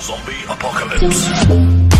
Zombie Apocalypse.